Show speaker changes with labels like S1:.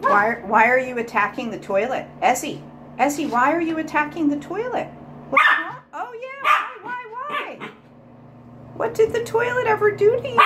S1: Why, why are you attacking the toilet? Essie, Essie, why are you attacking the toilet? Oh, yeah, why, why, why? What did the toilet ever do to you?